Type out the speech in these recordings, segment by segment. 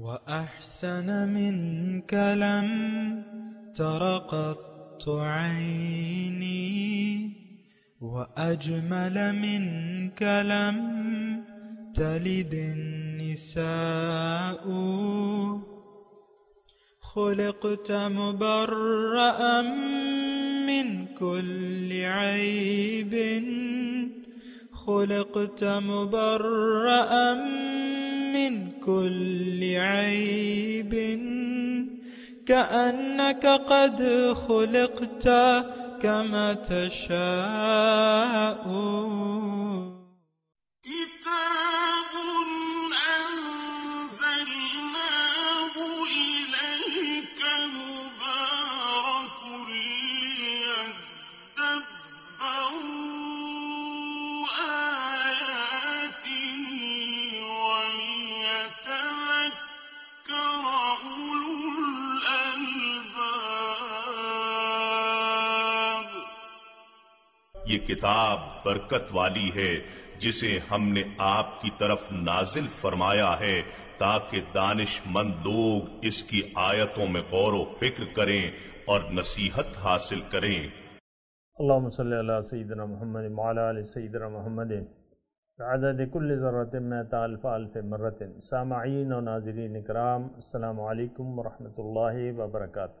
وأحسن منك لم تر عيني وأجمل منك لم تلد النساء. خلقت مبرأ من كل عيب. خلقت مبرأ من كل عيب كأنك قد خلقت كما تشاء. یہ کتاب برکت والی ہے، جسے ہم نے آپ کی طرف نازل فرمایا ہے، تاکہ دانش مند لوگ اس کی آیتوں میں غور و فکر کریں اور نصیحت حاصل کریں۔ اللهم صل على سيدنا محمد وعلى آل سيدنا محمد عدد كل ذرة مئة ألف ألف مرة سامعین و ناظرین اکرام السلام علیکم ورحمۃ اللہ وبرکاتہ۔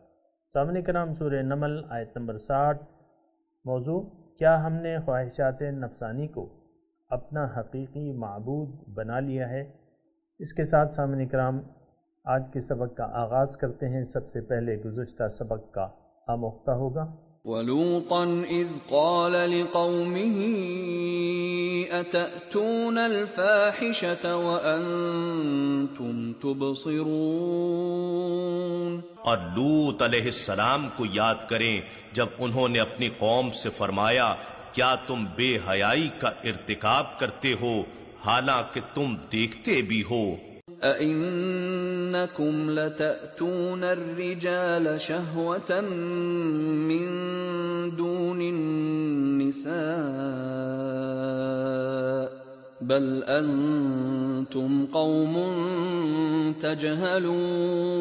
سامعین کرام، سورہ نمل، آیت نمبر ساٹھ، موضوع کیا ہم نے خواہشات نفسانی کو اپنا حقیقی معبود بنا لیا ہے؟ اس کے ساتھ سامنے کرام، آج کے سبق کا آغاز کرتے ہیں۔ سب سے پہلے گزشتہ سبق کا آموختہ ہوگا۔ ولوطا إذ قال لقومه، أتأتون الفاحشة وأنتم تبصرون؟ اور لوت علیہ السلام کو یاد کریں، جب انہوں نے اپنی قوم سے فرمایا، کیا تم بے حیائی کا ارتکاب کرتے ہو؟ حالانکہ تم دیکھتے بھی ہو۔ أئنكم لتأتون الرجال شهوة من دون النساء بل أنتم قوم تجهلون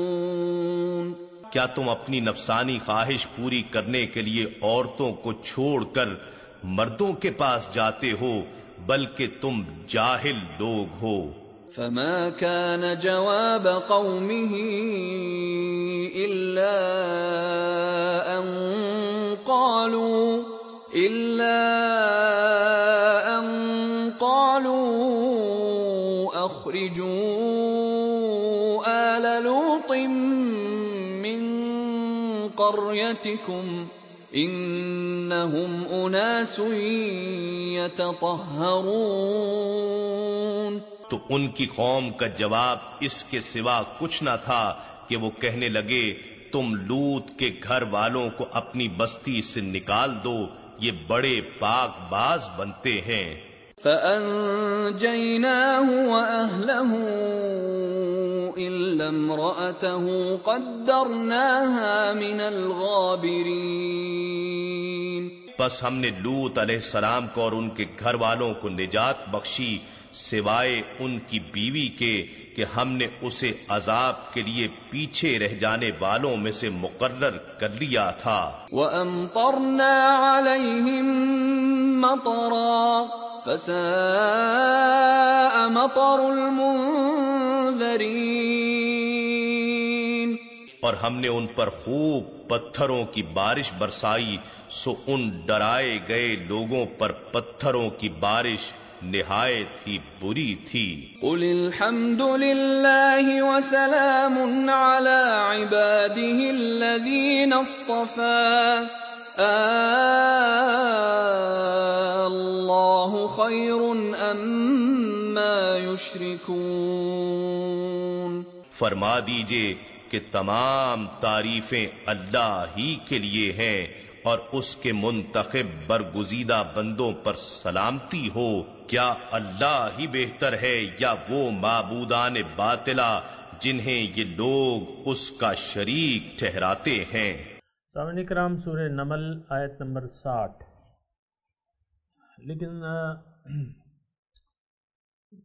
کیا تم اپنی نفسانی خواہش پوری کرنے کے لیے عورتوں کو چھوڑ کر مردوں کے پاس جاتے ہو بلکہ تم جاہل لوگ ہو؟ فما كان جواب قومه إلا أن قالوا إلا أن قالوا أخرجوا آل لوط من قريتكم إنهم أناس يتطهرون تو ان کی قوم کا جواب اس کے سوا کچھ نہ تھا کہ وہ کہنے لگے، تم لوت کے گھر والوں کو اپنی بستی سے نکال دو، یہ بڑے پاک باز بنتے ہیں۔ فأنجيناه وأهله إلا امرأته قدرناها من الغابرين۔ بس ہم نے لوت علیہ السلام کو اور ان کے گھر والوں کو نجات بخشی سوائے ان کی بیوی کے کہ ہم نے اسے عذاب کے لیے پیچھے رہ جانے والوں میں سے مقرر کر لیا تھا۔ وأمطرنا عليهم مطرا فساء مطر المنذرين اور ہم نے ان پر خوب پتھروں کی بارش برسائی سو ان ڈرائے گئے لوگوں پر پتھروں کی بارش نہایت ہی بری تھی۔ قل الحمد لله وسلام على عباده الذين اصطفى۔ الله خير أما يشركون۔ فرما دیجیے کہ تمام تعریفیں اللہ ہی کے لیے ہیں اور اس کے منتخب برگزیدہ بندوں پر سلامتی ہو کیا اللہ ہی بہتر ہے یا وہ معبودان باطلا جنہیں یہ لوگ اس کا شریک ٹھہراتے ہیں؟ سامعین کرام سورہ نمل آیت نمبر ساٹھ۔ لیکن آ،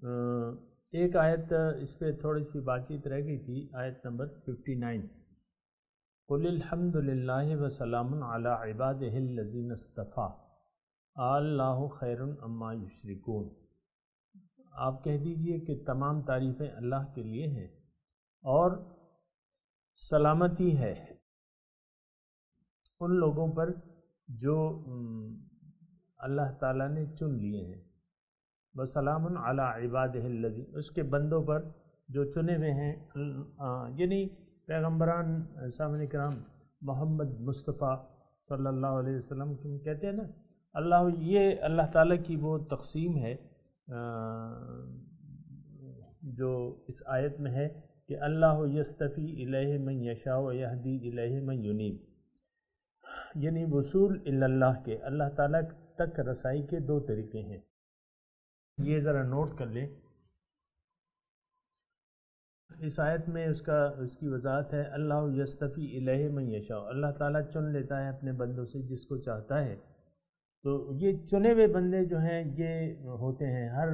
آ، ایک آیت اس پہ تھوڑی سی بات چیت رہ گئی تھی، آیت نمبر ففٹی نائن قل الحمد للہ وسلام علی عباد الذین اصطفیٰ اللہ خیر اما یشرکون آپ کہہ دیجیے کہ تمام تعریفیں اللہ کے لیے ہیں اور سلامتی ہے۔ ان لوگوں پر جو اللہ تعالیٰ نے چن لیے ہیں۔ وسلام علی عباد الذی، اس کے بندوں پر جو چنے ہوئے ہیں یعنی پیغمبران سامنے کرام، محمد مصطفیٰ صلی اللہ علیہ وسلم کہتے ہیں نا، اللہ، یہ اللہ تعالیٰ کی وہ تقسیم ہے جو اس آیت میں ہے کہ اللہ یستفی الہ من یشاء و یہدی الہ من ینیب۔ یعنی وصول اللہ کے، اللہ تعالیٰ تک رسائی کے دو طریقے ہیں۔ یہ ذرا نوٹ کر لیں۔ اس آیت میں اس کا، اس کی وضاحت ہے، اللہ یستفی الہ من یشاء۔ اللہ تعالیٰ چن لیتا ہے اپنے بندوں سے جس کو چاہتا ہے۔ تو یہ چنے ہوئے بندے جو ہیں، یہ ہوتے ہیں، ہر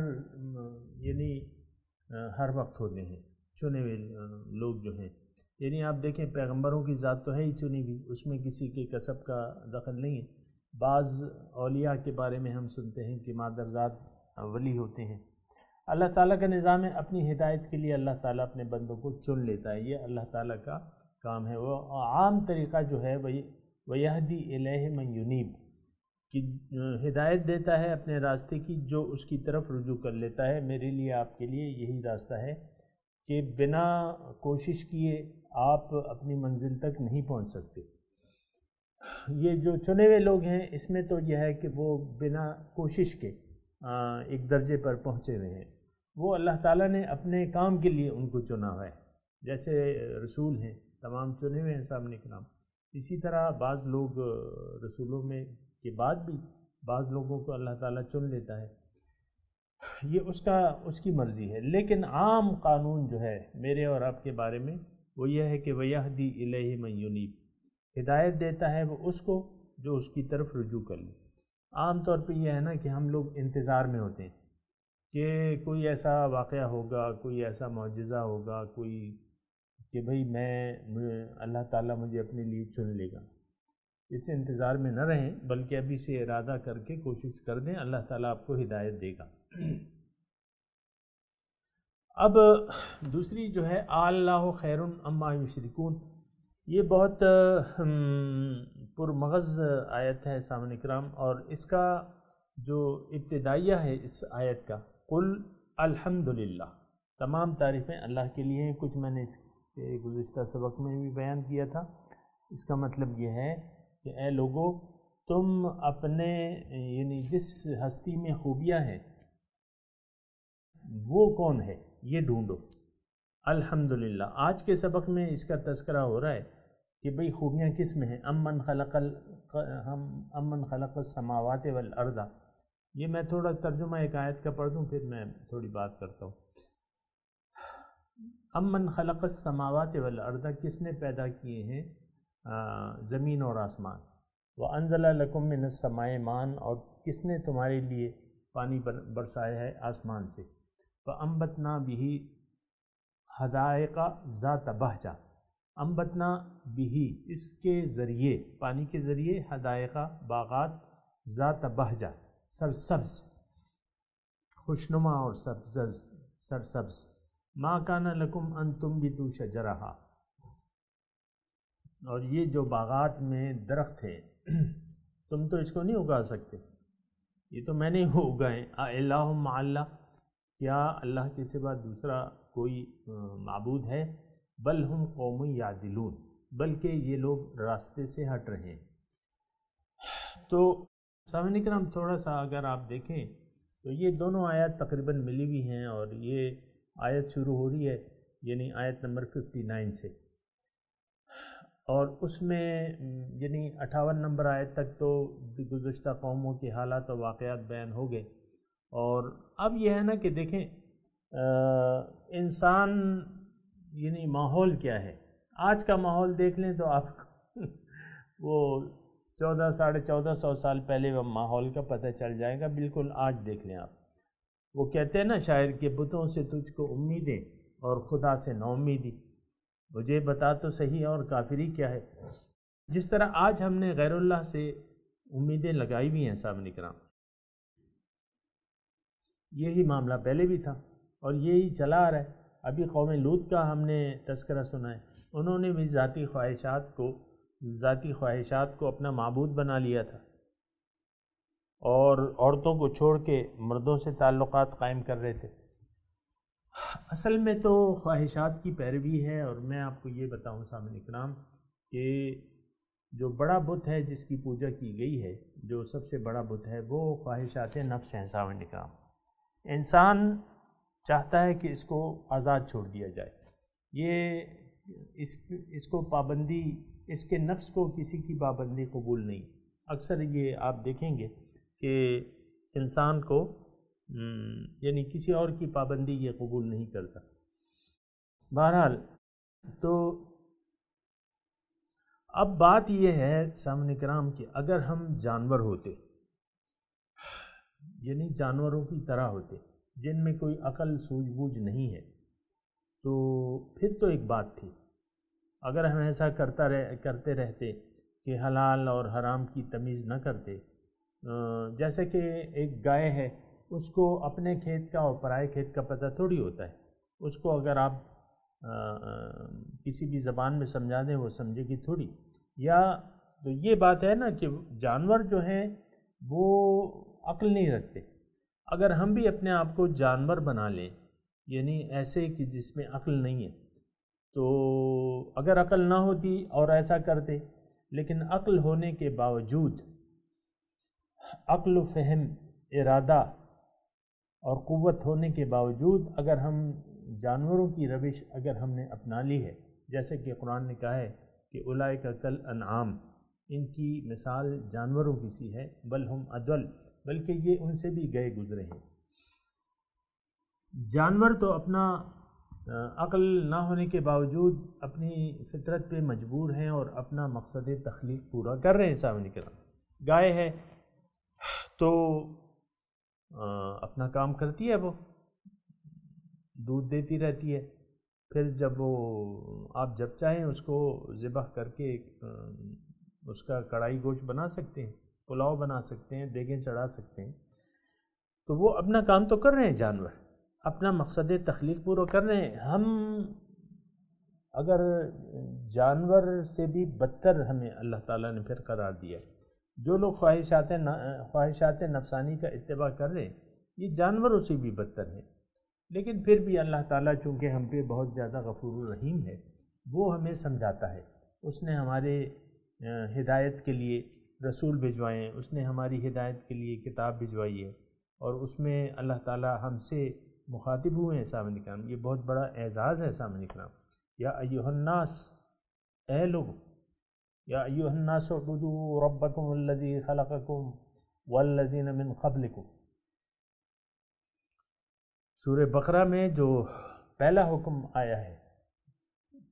یعنی ہر وقت ہوتے ہیں۔ چنے ہوئے لوگ جو ہیں۔ یعنی آپ دیکھیں، پیغمبروں کی ذات تو ہے ہی چنی ہوئی، اس میں کسی کے کسب کا دخل نہیں۔ ہے بعض اولیاء کے بارے میں ہم سنتے ہیں کہ مادر ذات ولی ہوتے ہیں۔ اللہ تعالیٰ کا نظام ہے اپنی ہدایت کے لیے اللہ تعالیٰ اپنے بندوں کو چن لیتا ہے۔ یہ اللہ تعالیٰ کا کام ہے۔ وہ عام طریقہ جو ہے، وہی ویہدی الہ من ینیب کہ ہدایت دیتا ہے اپنے راستے کی، جو اس کی طرف رجوع کر لیتا ہے۔ میرے لیے، آپ کے لیے یہی راستہ ہے کہ بنا کوشش کیے آپ اپنی منزل تک نہیں پہنچ سکتے۔ یہ جو چنے ہوئے لوگ ہیں، اس میں تو یہ ہے کہ وہ بنا کوشش کے ایک درجے پر پہنچے ہوئے ہیں۔ وہ اللہ تعالیٰ نے اپنے کام کے لیے ان کو چنا ہوا ہے۔ جیسے رسول ہیں، تمام چنے ہوئے ہیں سامنے کے نام اسی طرح بعض لوگ رسولوں میں کے بعد بھی بعض لوگوں کو اللہ تعالیٰ چن لیتا ہے۔ یہ اس کا، اس کی مرضی ہے۔ لیکن عام قانون جو ہے میرے اور آپ کے بارے میں، وہ یہ ہے کہ ویہدی الہ من ہدایت دیتا ہے وہ اس کو جو اس کی طرف رجوع کر لے۔ عام طور پہ یہ ہے نا کہ ہم لوگ انتظار میں ہوتے ہیں کہ کوئی ایسا واقعہ ہوگا، کوئی ایسا معجزہ ہوگا، کوئی کہ بھئی میں اللہ تعالیٰ مجھے اپنے لیے چن لے گا۔ اس انتظار میں نہ رہیں، بلکہ ابھی سے ارادہ کر کے کوشش کر دیں، اللہ تعالیٰ آپ کو ہدایت دے گا۔ اب دوسری جو ہے اللہ خیر اما یشرکون، یہ بہت پرمغز آیت ہے سامنے کرام، اور اس کا جو ابتدائیہ ہے اس آیت کا، قل الحمد تمام تعریفیں اللہ کے لیے ہیں، کچھ میں نے اس کے گزشتہ سبق میں بھی بیان کیا تھا۔ اس کا مطلب یہ ہے کہ اے لوگو، تم اپنے یعنی جس ہستی میں خوبیاں ہیں، وہ کون ہے؟ یہ ڈھونڈو۔ الحمدللہ۔ آج کے سبق میں اس کا تذکرہ ہو رہا ہے۔ کہ بھئی خوبیاں کس میں ہیں؟ امن خلق ہم امن خلق السماوات والارض. یہ میں تھوڑا ترجمہ ایک آیت کا پڑھ دوں، پھر میں تھوڑی بات کرتا ہوں. امن خلق السماوات والارض کس نے پیدا کیے ہیں؟ زمین اور آسمان. وہ انزلہ لکم من السماء مان اور کس نے تمہارے لیے پانی برسایا ہے؟ آسمان سے. وہ امبتنا بھی ہدایقہ ذات بہجا امبتنا بھی اس کے ذریعے، پانی کے ذریعے ہدایقہ باغات، ذات بہجا سرسبز، خوشنما اور سبز، سرسبز۔ ماں کانا لکم ان تم بھی تو شجرہا۔ اور یہ جو باغات میں درخت ہے تم تو اس کو نہیں اگا سکتے۔ یہ تو میں نے اگائے۔ اللہ اللہ، کیا اللہ کے سوا دوسرا کوئی معبود ہے؟ بل ہم قوم یا دلون بلکہ یہ لوگ راستے سے ہٹ رہے ہیں۔ تو سامنے کرام، تھوڑا سا اگر آپ دیکھیں، تو یہ دونوں آیات تقریباً ملی ہوئی ہیں اور یہ آیت شروع ہو رہی ہے یعنی آیت نمبر ففٹی نائن سے۔ اور اس میں یعنی اٹھاون نمبر آئے تک تو گزشتہ قوموں کے حالات و واقعات بیان ہو گئے۔ اور اب یہ ہے نا کہ دیکھیں انسان یعنی ماحول کیا ہے؟ آج کا ماحول دیکھ لیں تو آپ وہ چودہ، ساڑھے چودہ سو سال پہلے وہ ماحول کا پتہ چل جائے گا۔ بالکل آج دیکھ لیں آپ۔ وہ کہتے ہیں نا شاعر کہ بتوں سے تجھ کو امیدیں اور خدا سے نو امیدی۔ مجھے بتا تو صحیح اور کافری کیا ہے؟ جس طرح آج ہم نے غیر اللہ سے امیدیں لگائی ہوئی ہیں صاحب نکرام یہی معاملہ پہلے بھی تھا اور یہی چلا آ رہا ہے۔ ابھی قوم لوت کا ہم نے تذکرہ سنا ہے۔ انہوں نے بھی ذاتی خواہشات کو، ذاتی خواہشات کو اپنا معبود بنا لیا تھا۔ اور عورتوں کو چھوڑ کے مردوں سے تعلقات قائم کر رہے تھے۔ اصل میں تو خواہشات کی پیروی ہے، اور میں آپ کو یہ بتاؤں سامنے اکرام کہ جو بڑا بت ہے جس کی پوجا کی گئی ہے، جو سب سے بڑا بت ہے، وہ خواہشات نفس ہیں سامنے اکرام۔ انسان چاہتا ہے کہ اس کو آزاد چھوڑ دیا جائے۔ یہ اس اس کو پابندی، اس کے نفس کو کسی کی پابندی قبول نہیں۔ اکثر یہ آپ دیکھیں گے کہ انسان کو یعنی کسی اور کی پابندی یہ قبول نہیں کرتا۔ بہرحال، تو اب بات یہ ہے سامنے کرام کہ اگر ہم جانور ہوتے یعنی جانوروں کی طرح ہوتے جن میں کوئی عقل سوجھ بوجھ نہیں ہے۔ تو پھر تو ایک بات تھی۔ اگر ہم ایسا کرتا رہ، کرتے رہتے کہ حلال اور حرام کی تمیز نہ کرتے جیسے کہ ایک گائے ہے، اس کو اپنے کھیت کا اور پرائے کھیت کا پتہ تھوڑی ہوتا ہے۔ اس کو اگر آپ کسی بھی زبان میں سمجھا دیں، وہ سمجھے گی تھوڑی۔ یا تو یہ بات ہے نا کہ جانور جو ہیں، وہ عقل نہیں رکھتے۔ اگر ہم بھی اپنے آپ کو جانور بنا لیں یعنی ایسے کہ جس میں عقل نہیں ہے، تو اگر عقل نہ ہوتی اور ایسا کرتے، لیکن عقل ہونے کے باوجود عقل و فہم، ارادہ اور قوت ہونے کے باوجود اگر ہم جانوروں کی روش اگر ہم نے اپنا لی ہے، جیسے کہ قرآن نے کہا ہے کہ اولائے کا کل انعام، ان کی مثال جانوروں کی سی ہے، بل ہم عدل۔ بلکہ یہ ان سے بھی گئے گزرے ہیں۔ جانور تو اپنا عقل نہ ہونے کے باوجود اپنی فطرت پہ مجبور ہیں اور اپنا مقصد تخلیق پورا کر رہے ہیں سامنے کرام۔ گائے ہے تو اپنا کام کرتی ہے وہ، دودھ دیتی رہتی ہے۔ پھر جب وہ، آپ جب چاہیں اس کو ذبح کر کے اس کا کڑھائی گوشت بنا سکتے ہیں۔ پلاؤ بنا سکتے ہیں، دیگیں چڑھا سکتے ہیں۔ تو وہ اپنا کام تو کر رہے ہیں جانور، اپنا مقصد تخلیق پورا کر رہے ہیں۔ ہم اگر جانور سے بھی بدتر ہمیں اللہ تعالیٰ نے پھر قرار دیا جو لوگ خواہشات خواہشات نفسانی کا اتباع کر رہے ہیں، یہ جانوروں سے بھی بدتر ہیں۔ لیکن پھر بھی اللہ تعالیٰ چونکہ ہم پہ بہت زیادہ غفور الرحیم ہے، وہ ہمیں سمجھاتا ہے۔ اس نے ہمارے ہدایت کے لیے رسول بھجوائے ہیں اس نے ہماری ہدایت کے لیے کتاب بھجوائی ہے اور اس میں اللہ تعالیٰ ہم سے مخاطب ہوئے ہیں سامنے کرام۔ یہ بہت بڑا اعزاز ہے سامنے کرام۔ یا ایوہ الناس، اے لوگ یا ایوہ الناس عبدو ربکم الذی خلقکم والذین من قبلکم۔ سورہ بقرہ میں جو پہلا حکم آیا ہے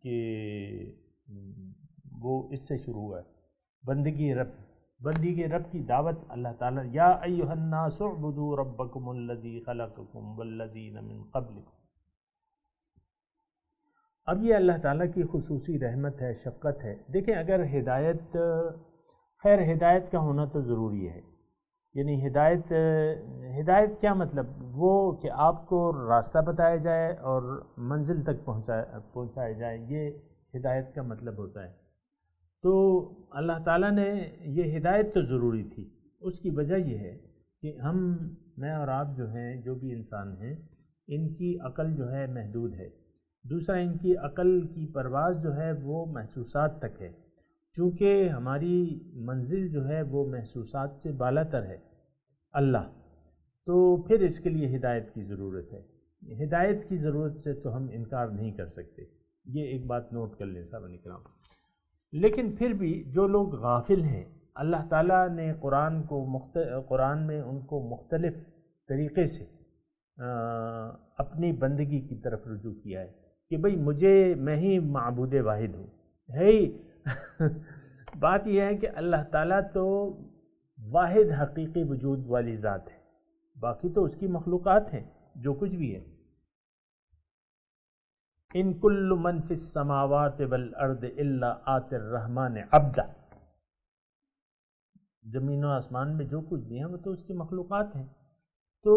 کہ وہ اس سے شروع ہوا ہے، بندگی رب۔ بندی کے رب کی دعوت اللہ تعالیٰ یا ایوہ الناس اعبدوا ربکم الذی خلقکم والذین من قبلکم۔ اب یہ اللہ تعالیٰ کی خصوصی رحمت ہے، شفقت ہے۔ دیکھیں، اگر ہدایت خیر، ہدایت کا ہونا تو ضروری ہے۔ یعنی ہدایت ہدایت کیا مطلب؟ وہ کہ آپ کو راستہ بتایا جائے اور منزل تک پہنچایا پہنچایا جائے یہ ہدایت کا مطلب ہوتا ہے۔ تو اللہ تعالیٰ نے یہ ہدایت تو ضروری تھی۔ اس کی وجہ یہ ہے کہ ہم، میں اور آپ جو ہیں، جو بھی انسان ہیں، ان کی عقل جو ہے محدود ہے۔ دوسرا، ان کی عقل کی پرواز جو ہے وہ محسوسات تک ہے۔ چونکہ ہماری منزل جو ہے وہ محسوسات سے بالا تر ہے، اللہ۔ تو پھر اس کے لیے ہدایت کی ضرورت ہے۔ ہدایت کی ضرورت سے تو ہم انکار نہیں کر سکتے۔ یہ ایک بات نوٹ کر لیں صاحب نکرام لیکن پھر بھی جو لوگ غافل ہیں، اللہ تعالیٰ نے قرآن کو قرآن میں ان کو مختلف طریقے سے اپنی بندگی کی طرف رجوع کیا ہے کہ بھئی مجھے، میں ہی معبود واحد ہوں۔ ہے ہی۔ بات یہ ہے کہ اللہ تعالیٰ تو واحد حقیقی وجود والی ذات ہے۔ باقی تو اس کی مخلوقات ہیں، جو کچھ بھی ہے۔ ان کل من فی السماوات والارض الا آت الرحمن عبدا۔ زمین و آسمان میں جو کچھ بھی ہیں وہ تو اس کی مخلوقات ہیں۔ تو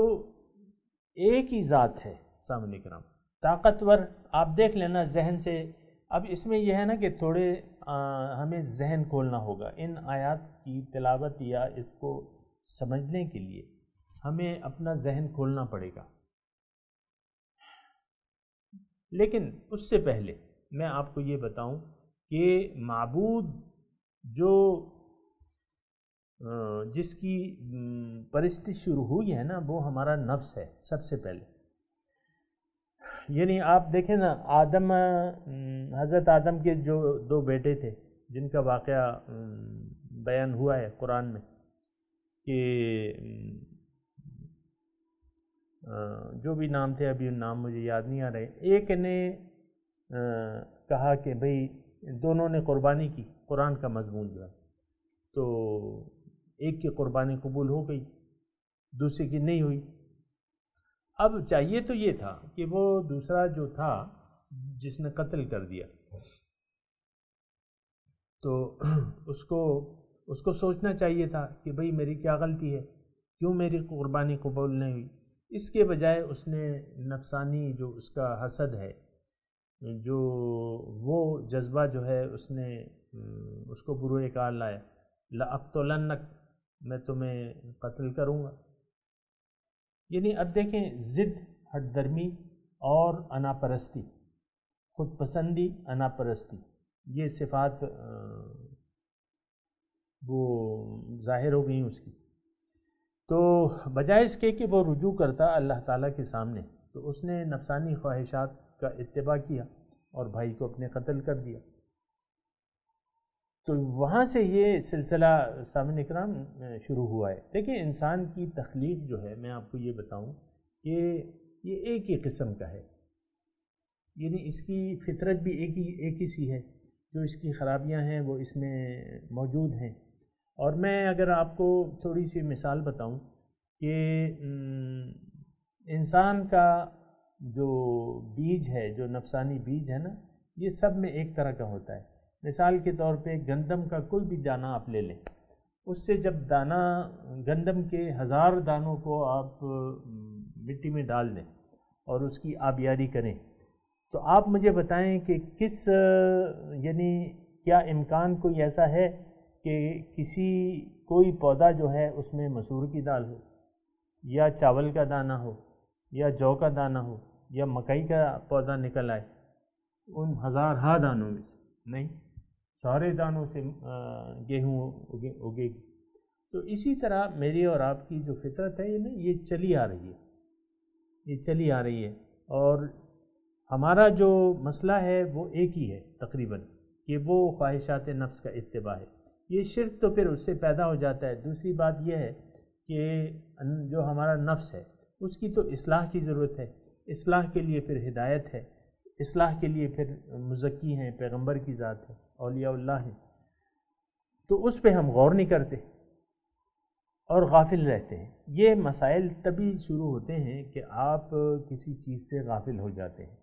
ایک ہی ذات ہے سامنے کرام۔ طاقتور، آپ دیکھ لینا ذہن سے۔ اب اس میں یہ ہے نا کہ تھوڑے ہمیں ذہن کھولنا ہوگا۔ ان آیات کی تلاوت یا اس کو سمجھنے کے لیے ہمیں اپنا ذہن کھولنا پڑے گا۔ لیکن اس سے پہلے میں آپ کو یہ بتاؤں کہ معبود جو جس کی پرستی شروع ہوئی ہے نا، وہ ہمارا نفس ہے سب سے پہلے۔ یعنی آپ دیکھیں نا، آدم حضرت آدم کے جو دو بیٹے تھے، جن کا واقعہ بیان ہوا ہے قرآن میں کہ جو بھی نام تھے، ابھی نام مجھے یاد نہیں آ رہے۔ ایک نے کہا کہ بھئی دونوں نے قربانی کی، قرآن کا مضمون جو ہے۔ تو ایک کی قربانی قبول ہو گئی، دوسرے کی نہیں ہوئی۔ اب چاہیے تو یہ تھا کہ وہ دوسرا جو تھا، جس نے قتل کر دیا۔ تو اس کو اس کو سوچنا چاہیے تھا کہ بھئی میری کیا غلطی ہے؟ کیوں میری قربانی قبول نہیں ہوئی؟ اس کے بجائے اس نے نفسانی جو اس کا حسد ہے، جو وہ جذبہ جو ہے، اس نے اس کو بروئے کار لایا۔ لَأَقْتُلَنَّكَ میں تمہیں قتل کروں گا۔ یعنی اب دیکھیں، ضد، ہٹ درمی اور انا پرستی خود پسندی انا پرستی یہ صفات وہ ظاہر ہو گئیں اس کی۔ تو بجائے اس کے کہ وہ رجوع کرتا اللہ تعالیٰ کے سامنے، تو اس نے نفسانی خواہشات کا اتباع کیا اور بھائی کو اپنے قتل کر دیا۔ تو وہاں سے یہ سلسلہ سامنے اکرام شروع ہوا ہے۔ دیکھیں انسان کی تخلیق جو ہے، میں آپ کو یہ بتاؤں کہ یہ ایک ہی قسم کا ہے۔ یعنی اس کی فطرت بھی ایک ہی ایک ہی سی ہے۔ جو اس کی خرابیاں ہیں، وہ اس میں موجود ہیں۔ اور میں اگر آپ کو تھوڑی سی مثال بتاؤں کہ انسان کا جو بیج ہے، جو نفسانی بیج ہے نا، یہ سب میں ایک طرح کا ہوتا ہے۔ مثال کے طور پہ گندم کا کوئی بھی دانہ آپ لے لیں۔ اس سے جب دانہ، گندم کے ہزار دانوں کو آپ مٹی میں ڈال دیں اور اس کی آبیاری کریں، تو آپ مجھے بتائیں کہ کس یعنی کیا امکان کوئی ایسا ہے کہ کسی کوئی پودا جو ہے اس میں مسور کی دال ہو، یا چاول کا دانہ ہو، یا جو کا دانہ ہو، یا مکئی کا پودا نکل آئے، ان ہزار ہا دانوں میں سے، نہیں، سارے دانوں سے گیہوں اگے اگے گی۔ تو اسی طرح میری اور آپ کی جو فطرت ہے، یہ نا، یہ چلی آ رہی ہے۔ یہ چلی آ رہی ہے۔ اور ہمارا جو مسئلہ ہے، وہ ایک ہی ہے تقریباً، کہ وہ خواہشات نفس کا اتباع ہے۔ یہ شرک تو پھر اس سے پیدا ہو جاتا ہے۔ دوسری بات یہ ہے کہ جو ہمارا نفس ہے، اس کی تو اصلاح کی ضرورت ہے۔ اصلاح کے لیے پھر ہدایت ہے۔ اصلاح کے لیے پھر مزکی ہیں، پیغمبر کی ذات ہے، اولیاء اللہ ہیں۔ تو اس پہ ہم غور نہیں کرتے اور غافل رہتے ہیں۔ یہ مسائل تبھی شروع ہوتے ہیں کہ آپ کسی چیز سے غافل ہو جاتے ہیں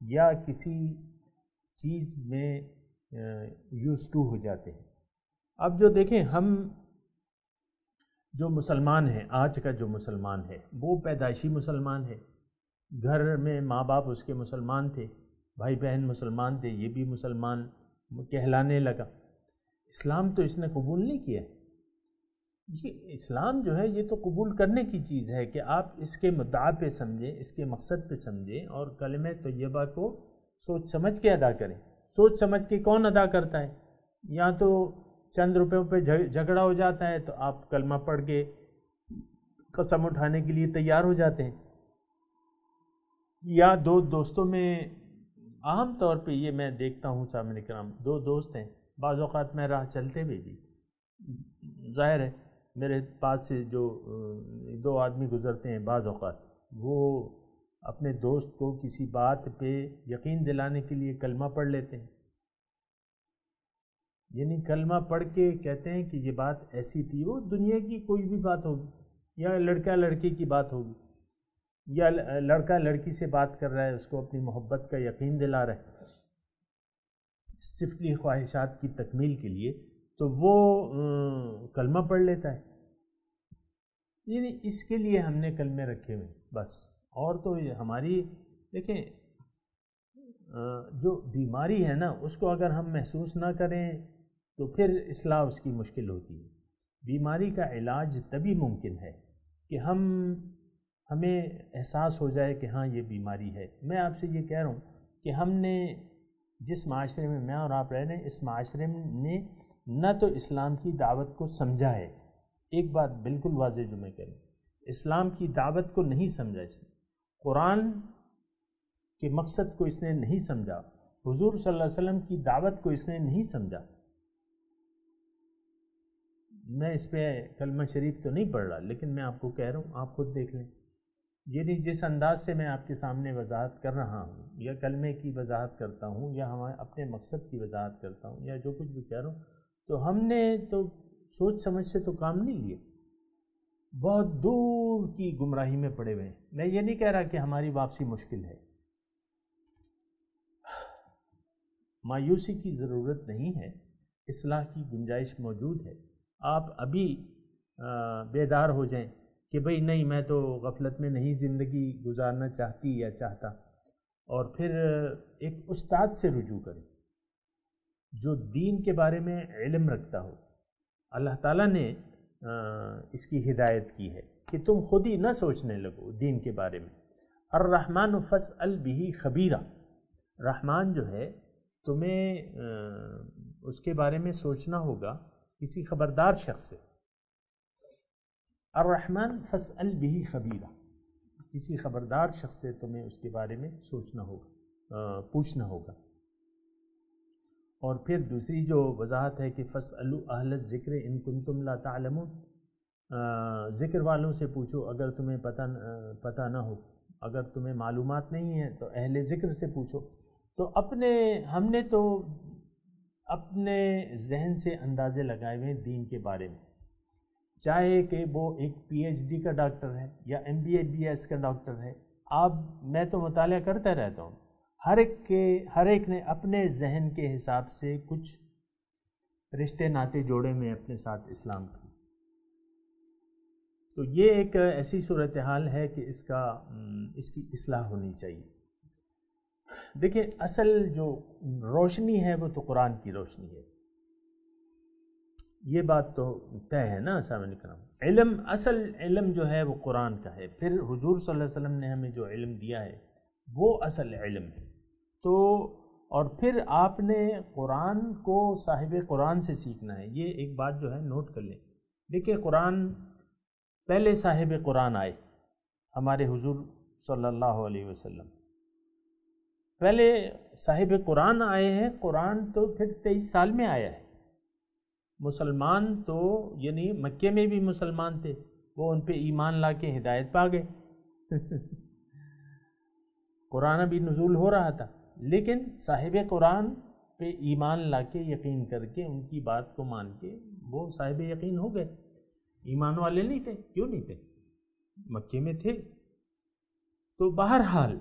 یا کسی چیز میں یوز ٹو ہو جاتے ہیں۔ اب جو دیکھیں ہم جو مسلمان ہیں، آج کا جو مسلمان ہے، وہ پیدائشی مسلمان ہے۔ گھر میں ماں باپ اس کے مسلمان تھے، بھائی بہن مسلمان تھے، یہ بھی مسلمان کہلانے لگا۔ اسلام تو اس نے قبول نہیں کیا۔ یہ اسلام جو ہے، یہ تو قبول کرنے کی چیز ہے کہ آپ اس کے مدعا پہ سمجھیں، اس کے مقصد پہ سمجھیں اور کلمہ طیبہ کو سوچ سمجھ کے ادا کریں۔ سوچ سمجھ کے کون ادا کرتا ہے؟ یا تو چند روپیوں پہ جھگڑا ہو جاتا ہے تو آپ کلمہ پڑھ کے قسم اٹھانے کے لیے تیار ہو جاتے ہیں۔ یا دو دوستوں میں عام طور پہ یہ میں دیکھتا ہوں سامنے کرام، دو دوست ہیں۔ بعض اوقات میں راہ چلتے ہوئے بھی ظاہر ہے، میرے پاس سے جو دو آدمی گزرتے ہیں بعض اوقات، وہ اپنے دوست کو کسی بات پہ یقین دلانے کے لیے کلمہ پڑھ لیتے ہیں۔ یعنی کلمہ پڑھ کے کہتے ہیں کہ یہ بات ایسی تھی، وہ دنیا کی کوئی بھی بات ہوگی، یا لڑکا لڑکی کی بات ہوگی، یا لڑکا لڑکی سے بات کر رہا ہے، اس کو اپنی محبت کا یقین دلا رہا ہے صفتی خواہشات کی تکمیل کے لیے، تو وہ کلمہ پڑھ لیتا ہے۔ یعنی اس کے لیے ہم نے کلمے رکھے ہوئے بس۔ اور تو ہماری، دیکھیں جو بیماری ہے نا، اس کو اگر ہم محسوس نہ کریں تو پھر اصلاح اس کی مشکل ہوتی ہے۔ بیماری کا علاج تبھی ممکن ہے کہ ہم، ہمیں احساس ہو جائے کہ ہاں یہ بیماری ہے۔ میں آپ سے یہ کہہ رہا ہوں کہ ہم نے جس معاشرے میں میں اور آپ رہ رہے ہیں، اس معاشرے نے نہ تو اسلام کی دعوت کو سمجھا ہے۔ ایک بات بالکل واضح جو میں کہہ رہا ہوں، اسلام کی دعوت کو نہیں سمجھا اس نے۔ قرآن کے مقصد کو اس نے نہیں سمجھا۔ حضور صلی اللہ علیہ وسلم کی دعوت کو اس نے نہیں سمجھا۔ میں اس پہ کلمہ شریف تو نہیں پڑھ رہا، لیکن میں آپ کو کہہ رہا ہوں، آپ خود دیکھ لیں۔ یعنی جس انداز سے میں آپ کے سامنے وضاحت کر رہا ہوں، یا کلمے کی وضاحت کرتا ہوں، یا ہمارے اپنے مقصد کی وضاحت کرتا ہوں، یا جو کچھ بھی کہہ رہا ہوں، تو ہم نے تو سوچ سمجھ سے تو کام نہیں لیے بہت دور کی گمراہی میں پڑے ہوئے ہیں۔ میں یہ نہیں کہہ رہا کہ ہماری واپسی مشکل ہے۔ مایوسی کی ضرورت نہیں ہے، اصلاح کی گنجائش موجود ہے۔ آپ ابھی بیدار ہو جائیں کہ بھئی نہیں، میں تو غفلت میں نہیں زندگی گزارنا چاہتی یا چاہتا۔ اور پھر ایک استاد سے رجوع کریں جو دین کے بارے میں علم رکھتا ہو۔ اللہ تعالیٰ نے اس کی ہدایت کی ہے کہ تم خود ہی نہ سوچنے لگو دین کے بارے میں۔ الرحمن فص البی خبیرہ۔ رحمان جو ہے، تمہیں اس کے بارے میں سوچنا ہوگا کسی خبردار شخص سے۔ الرحمن فص البی خبیرہ۔ کسی خبردار شخص سے تمہیں اس کے بارے میں سوچنا ہوگا پوچھنا ہوگا۔ اور پھر دوسری جو وضاحت ہے کہ فص اہل ذکر ان کن تم لا تعلم ذکر والوں سے پوچھو، اگر تمہیں پتہ پتہ نہ ہو، اگر تمہیں معلومات نہیں ہیں تو اہل ذکر سے پوچھو۔ تو اپنے، ہم نے تو اپنے ذہن سے اندازے لگائے ہوئے دین کے بارے میں۔ چاہے کہ وہ ایک پی ایچ ڈی کا ڈاکٹر ہے یا M B A B S کا ڈاکٹر ہے آپ میں تو مطالعہ کرتا رہتا ہوں۔ ہر ایک کے، ہر ایک نے اپنے ذہن کے حساب سے کچھ رشتے، ناطے جوڑے میں اپنے ساتھ اسلام کی۔ تو یہ ایک ایسی صورتحال ہے کہ اس کا، اس کی اصلاح ہونی چاہیے۔ دیکھیں، اصل جو روشنی ہے وہ تو قرآن کی روشنی ہے۔ یہ بات تو طے ہے نا سامنے کرام۔ علم، اصل علم جو ہے وہ قرآن کا ہے۔ پھر حضور صلی اللہ علیہ وسلم نے ہمیں جو علم دیا ہے، وہ اصل علم ہے۔ تو، اور پھر آپ نے قرآن کو صاحب قرآن سے سیکھنا ہے۔ یہ ایک بات جو ہے، نوٹ کر لیں۔ دیکھیں، قرآن پہلے صاحب قرآن آئے۔ ہمارے حضور صلی اللہ علیہ وسلم۔ پہلے صاحب قرآن آئے ہیں، قرآن تو پھر تیئیس سال میں آیا ہے۔ مسلمان تو یعنی مکے میں بھی مسلمان تھے، وہ ان پہ ایمان لا کے ہدایت پا گئے۔ قرآن بھی نزول ہو رہا تھا، لیکن صاحب قرآن پہ ایمان لا کے یقین کر کے ان کی بات کو مان کے وہ صاحب یقین ہو گئے۔ ایمان والے نہیں تھے، کیوں نہیں تھے؟ مکے میں تھے۔ تو بہرحال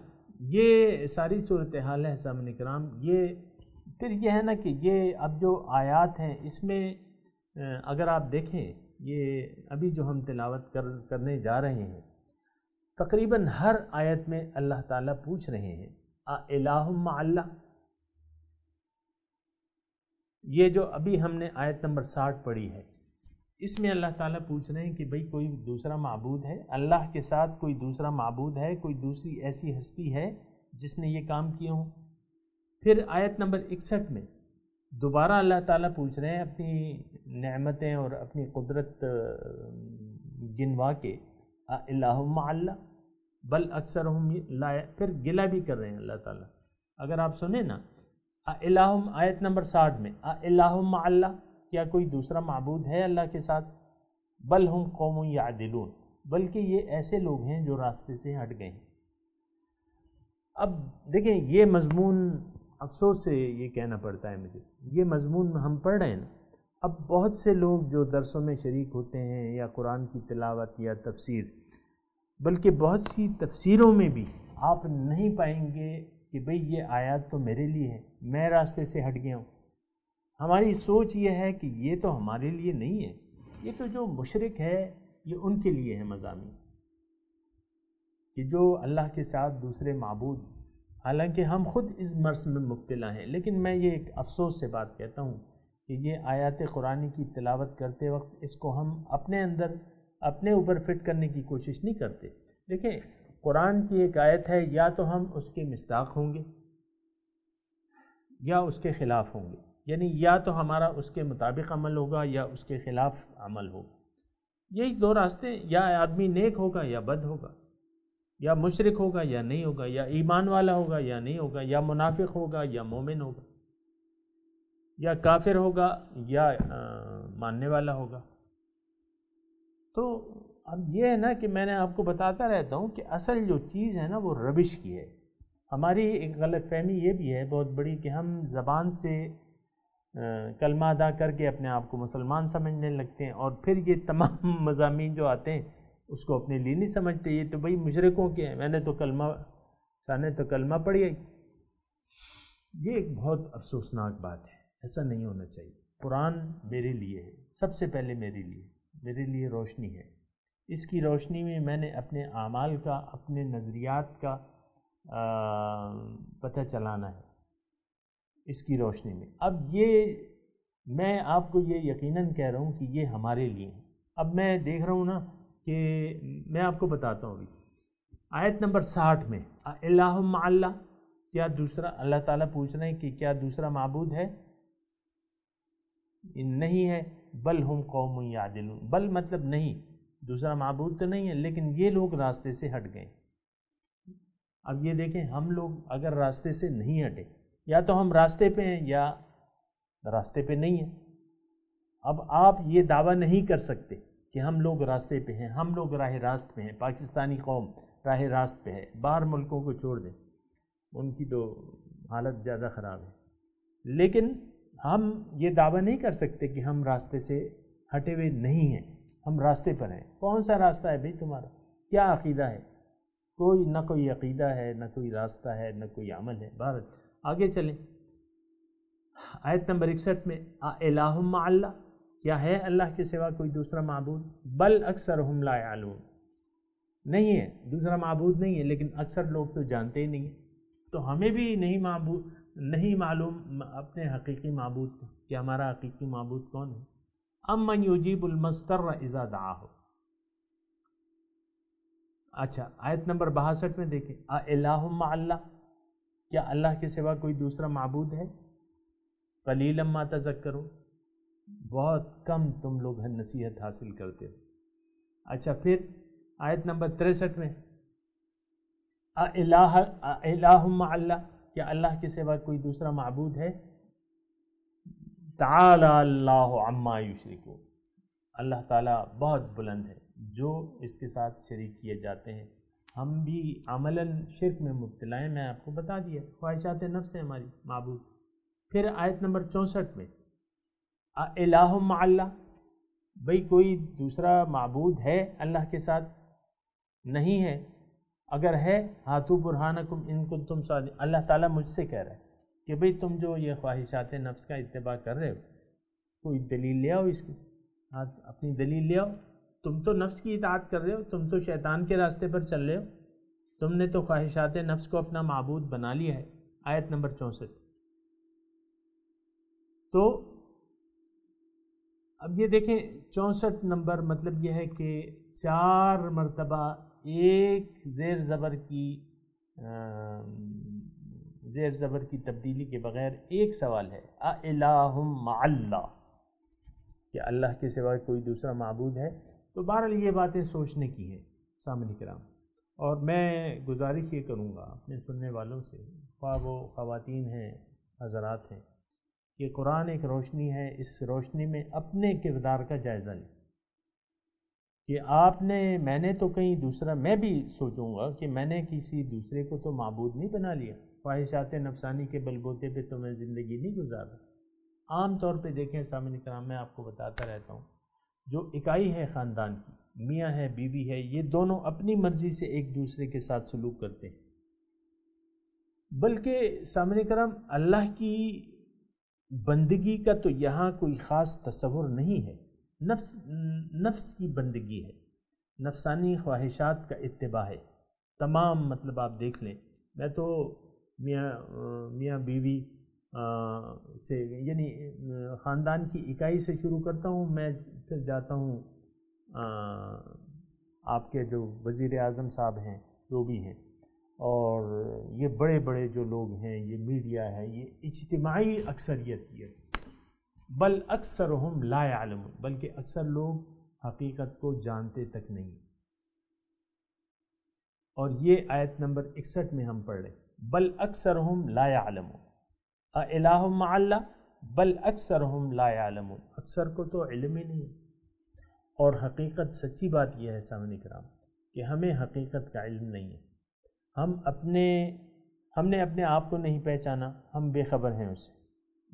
یہ ساری صورتحال ہے سامن کرام، یہ پھر یہ ہے نا کہ یہ اب جو آیات ہیں، اس میں اگر آپ دیکھیں، یہ ابھی جو ہم تلاوت کر، کرنے جا رہے ہیں، تقریباً ہر آیت میں اللہ تعالیٰ پوچھ رہے ہیں الہم اللہ؟ یہ جو ابھی ہم نے آیت نمبر ساٹھ پڑھی ہے اس میں اللہ تعالیٰ پوچھ رہے ہیں کہ بھئی کوئی دوسرا معبود ہے؟ اللہ کے ساتھ کوئی دوسرا معبود ہے؟ کوئی دوسری ایسی ہستی ہے جس نے یہ کام کیے ہوں؟ پھر آیت نمبر اکسٹھ میں دوبارہ اللہ تعالیٰ پوچھ رہے ہیں اپنی نعمتیں اور اپنی قدرت گنوا کے اللہم اللہ، بل اکثر ہم لائے پھر گلا بھی کر رہے ہیں اللہ تعالیٰ۔ اگر آپ سنیں نا الہم آیت نمبر ساٹھ میں اللہم اللہ کیا کوئی دوسرا معبود ہے اللہ کے ساتھ؟ بل ہم قوم یا بلکہ یہ ایسے لوگ ہیں جو راستے سے ہٹ گئے ہیں۔ اب دیکھیں، یہ مضمون افسوس سے یہ کہنا پڑتا ہے مجھے۔ یہ مضمون ہم پڑھ رہے ہیں نا۔ اب بہت سے لوگ جو درسوں میں شریک ہوتے ہیں یا قرآن کی تلاوت یا تفسیر، بلکہ بہت سی تفسیروں میں بھی آپ نہیں پائیں گے کہ بھئی یہ آیات تو میرے لیے ہے میں راستے سے ہٹ گیا ہوں۔ ہماری سوچ یہ ہے کہ یہ تو ہمارے لیے نہیں ہے، یہ تو جو مشرق ہے، یہ ان کے لیے ہے مضامین۔ کہ جو اللہ کے ساتھ دوسرے معبود، حالانکہ ہم خود اس مرض میں مبتلا ہیں، لیکن میں یہ ایک افسوس سے بات کہتا ہوں کہ یہ آیات قرآن کی تلاوت کرتے وقت اس کو ہم اپنے اندر، اپنے اوپر فٹ کرنے کی کوشش نہیں کرتے۔ دیکھیں، قرآن کی ایک آیت ہے، یا تو ہم اس کے مستاق ہوں گے، یا اس کے خلاف ہوں گے۔ یعنی یا تو ہمارا اس کے مطابق عمل ہوگا یا اس کے خلاف عمل ہوگا یہی دو راستے، یا آدمی نیک ہوگا یا بد ہوگا، یا مشرق ہوگا یا نہیں ہوگا، یا ایمان والا ہوگا یا نہیں ہوگا، یا منافق ہوگا یا مومن ہوگا، یا کافر ہوگا یا ماننے والا ہوگا۔ تو اب یہ ہے نا کہ میں نے آپ کو بتاتا رہتا ہوں کہ اصل جو چیز ہے نا وہ ربش کی ہے۔ ہماری ایک غلط فہمی یہ بھی ہے بہت بڑی کہ ہم زبان سے کلمہ ادا کر کے اپنے آپ کو مسلمان سمجھنے لگتے ہیں اور پھر یہ تمام مضامین جو آتے ہیں، اس کو اپنے لیے نہیں سمجھتے۔ یہ تو بھائی مشرقوں کے ہیں۔ میں نے تو کلمہ سانے تو کلمہ پڑھی ہے یہ ایک بہت افسوسناک بات ہے۔ ایسا نہیں ہونا چاہیے۔ قرآن میرے لیے ہے۔ سب سے پہلے میرے لیے۔ میرے لیے روشنی ہے۔ اس کی روشنی میں میں نے اپنے اعمال کا، اپنے نظریات کا پتہ چلانا ہے۔ اس کی روشنی میں۔ اب یہ میں آپ کو یہ یقیناً کہہ رہا ہوں کہ یہ ہمارے لیے ہیں۔ اب میں دیکھ رہا ہوں نا کہ میں آپ کو بتاتا ہوں ابھی۔ آیت نمبر ساٹھ میں اللہ اللہ، کیا دوسرا اللہ تعالیٰ پوچھ رہے ہیں کہ کیا دوسرا معبود ہے؟ نہیں ہے۔ بل ہم قوم یادل بل مطلب نہیں، دوسرا معبود تو نہیں ہے، لیکن یہ لوگ راستے سے ہٹ گئے۔ اب یہ دیکھیں، ہم لوگ اگر راستے سے نہیں ہٹے یا تو ہم راستے پہ ہیں یا راستے پہ نہیں ہیں۔ اب آپ یہ دعویٰ نہیں کر سکتے کہ ہم لوگ راستے پہ ہیں، ہم لوگ راہ راست پہ ہیں، پاکستانی قوم راہ راست پہ ہے، باہر ملکوں کو چھوڑ دیں۔ ان کی تو حالت زیادہ خراب ہے۔ لیکن ہم یہ دعویٰ نہیں کر سکتے کہ ہم راستے سے ہٹے ہوئے نہیں ہیں، ہم راستے پر ہیں۔ کون سا راستہ ہے بھائی تمہارا؟ کیا عقیدہ ہے؟ کوئی نہ کوئی عقیدہ ہے، نہ کوئی راستہ ہے، نہ کوئی عمل ہے۔ بھارت آگے چلیں۔ آیت نمبر اکسٹھ میں الہ اللہ کیا ہے اللہ کے سوا کوئی دوسرا معبود؟ بل اکثر ہم لا علوم نہیں ہے، دوسرا معبود نہیں ہے، لیکن اکثر لوگ تو جانتے ہی نہیں ہیں۔ تو ہمیں بھی نہیں معبود، نہیں معلوم اپنے حقیقی معبود کو، کہ ہمارا حقیقی معبود کون ہے۔ ام من یجیب المستر اذا دعاہو۔ اچھا آیت نمبر بہاسٹھ میں دیکھیں۔ الہ اللہ کیا اللہ کے سوا کوئی دوسرا معبود ہے؟ قلیل اما تذکرو بہت کم تم لوگ نصیحت حاصل کرتے ہو۔ اچھا پھر آیت نمبر تریسٹھ میں الہ اللہ، کیا اللہ کے سوا کوئی دوسرا معبود ہے؟ تعالی اللہ عما یشرکو اللہ تعالیٰ بہت بلند ہے، جو اس کے ساتھ شریک کیے جاتے ہیں۔ ہم بھی عملاً شرک میں مبتلا ہیں، میں آپ کو بتا دیا۔ خواہشات نفس ہیں ہماری، معبود۔ پھر آیت نمبر چونسٹھ میں، الہ اللہ، بھئی کوئی دوسرا معبود ہے اللہ کے ساتھ؟ نہیں ہے۔ اگر ہے ہاتھو برہانکم ان کو تم ساد اللہ تعالیٰ مجھ سے کہہ رہا ہے کہ بھئی تم جو یہ خواہشات نفس کا اتباع کر رہے ہو، کوئی دلیل لے آؤ اس کی؟ ہاتھ اپنی دلیل لے آؤ۔ تم تو نفس کی اطاعت کر رہے ہو، تم تو شیطان کے راستے پر چل رہے ہو۔ تم نے تو خواہشات نفس کو اپنا معبود بنا لیا ہے۔ آیت نمبر چونسٹھ۔ تو اب یہ دیکھیں، چونسٹھ نمبر مطلب یہ ہے کہ چار مرتبہ ایک زیر زبر کی زیر زبر کی تبدیلی کے بغیر ایک سوال ہے۔ اللہ۔ کہ اللہ کے سوائے کوئی دوسرا معبود ہے؟ تو بہرحال یہ باتیں سوچنے کی ہیں سامنے کرام۔ اور میں گزارش یہ کروں گا اپنے سننے والوں سے، خواہ وہ خواتین ہیں، حضرات ہیں، کہ قرآن ایک روشنی ہے، اس روشنی میں اپنے کردار کا جائزہ لیں۔ کہ آپ نے، میں نے تو کہیں دوسرا، میں بھی سوچوں گا کہ میں نے کسی دوسرے کو تو معبود نہیں بنا لیا۔ خواہشات نفسانی کے بل بوتے پہ تو میں زندگی نہیں گزارا عام طور پہ دیکھیں سامنے کرام، میں آپ کو بتاتا رہتا ہوں جو اکائی ہے خاندان کی، میاں ہے، بیوی ہے، یہ دونوں اپنی مرضی سے ایک دوسرے کے ساتھ سلوک کرتے ہیں۔ بلکہ سامنے کرام، اللہ کی بندگی کا تو یہاں کوئی خاص تصور نہیں ہے۔ نفس نفس کی بندگی ہے۔ نفسانی خواہشات کا اتباع ہے۔ تمام مطلب آپ دیکھ لیں۔ میں تو میاں میاں، بیوی سے یعنی خاندان کی اکائی سے شروع کرتا ہوں۔ میں پھر جاتا ہوں آپ کے جو وزیر اعظم صاحب ہیں، جو بھی ہیں، اور یہ بڑے بڑے جو لوگ ہیں، یہ میڈیا ہے، یہ اجتماعی اکثریت یہ۔ بل اکثر ہم لا عالم بلکہ اکثر لوگ حقیقت کو جانتے تک نہیں۔ اور یہ آیت نمبر اکسٹھ میں ہم پڑھ رہے بل اکثر ہم لا عالم اللہ، بل اکثر ہم لا عالم اکثر کو تو علم ہی نہیں اور حقیقت سچی بات یہ ہے سامنے کرام کہ ہمیں حقیقت کا علم نہیں ہے۔ ہم اپنے، ہم نے اپنے آپ کو نہیں پہچانا، ہم بے خبر ہیں اس سے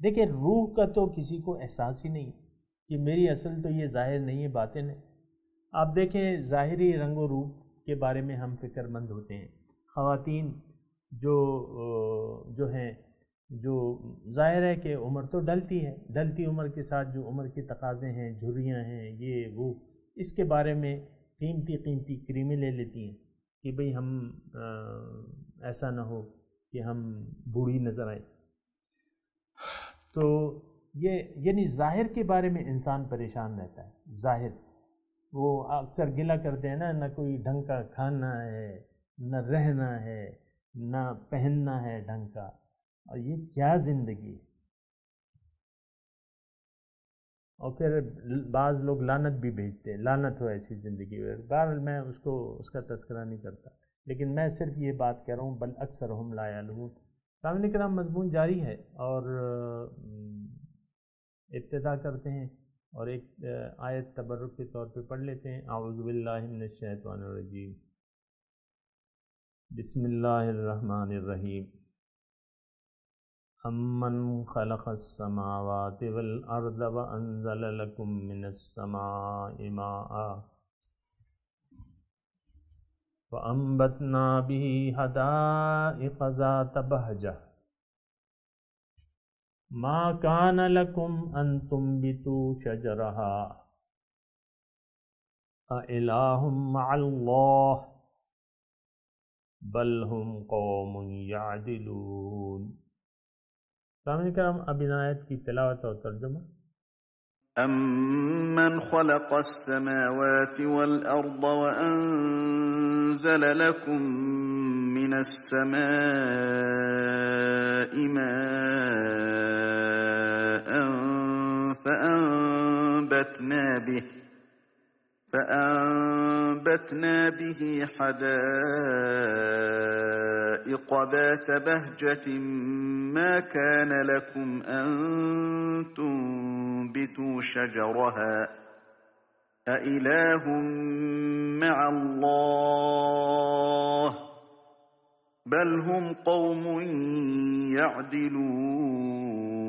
دیکھیں، روح کا تو کسی کو احساس ہی نہیں کہ میری اصل تو یہ ظاہر نہیں ہے باتیں نہیں آپ دیکھیں، ظاہری رنگ و روپ کے بارے میں ہم فکر مند ہوتے ہیں۔ خواتین جو جو ہیں جو ظاہر ہے کہ عمر تو ڈلتی ہے، ڈلتی عمر کے ساتھ جو عمر کے تقاضے ہیں، جھریاں ہیں، یہ، وہ، اس کے بارے میں قیمتی قیمتی کریمیں لے لیتی ہیں کہ بھئی ہم ایسا نہ ہو کہ ہم بوڑھی نظر آئے تو یہ یعنی ظاہر کے بارے میں انسان پریشان رہتا ہے، ظاہر۔ وہ اکثر گلا کرتے ہیں نا، نہ کوئی ڈھنگ کا کھانا ہے، نہ رہنا ہے، نہ پہننا ہے ڈھنگ کا۔ اور یہ کیا زندگی ہے؟ اور پھر بعض لوگ لانت بھی بھیجتے ہیں لانت ہو ایسی زندگی میں۔ بہرحال میں اس کو، اس کا تذکرہ نہیں کرتا۔ لیکن میں صرف یہ بات کہہ رہا ہوں، بل اکثر ہم لایا لوں سامنے کرام، مضمون جاری ہے اور ابتدا کرتے ہیں اور ایک آیت تبرک کے طور پہ پڑھ لیتے ہیں۔ اعوذ باللہ من الشیطان الرجیم۔ بسم اللہ الرحمن الرحیم۔ امن خلق السماوات والارض وانزل لكم من السماء ماء وانبتنا به حدائق ذات بهجه ما كان لكم ان تنبتوا شجرها أإله مع الله بل هم قوم يعدلون سامنے کرام اب عنایت کی تلاوت اور ترجمہ أَمَّنْ خَلَقَ السَّمَاوَاتِ وَالْأَرْضَ وَأَنزَلَ لَكُم مِّنَ السَّمَاءِ مَاءً فَأَنبَتْنَا بِهِ فَأَنبَتْنَا بِهِ حَدَائِقَ ذَاتَ بَهْجَةٍ مَا كَانَ لَكُمْ أَن تُنبِتُوا شَجَرَهَا أَإِلَٰهٌ مَّعَ اللَّهِ بَلْ هُمْ قَوْمٌ يَعْدِلُونَ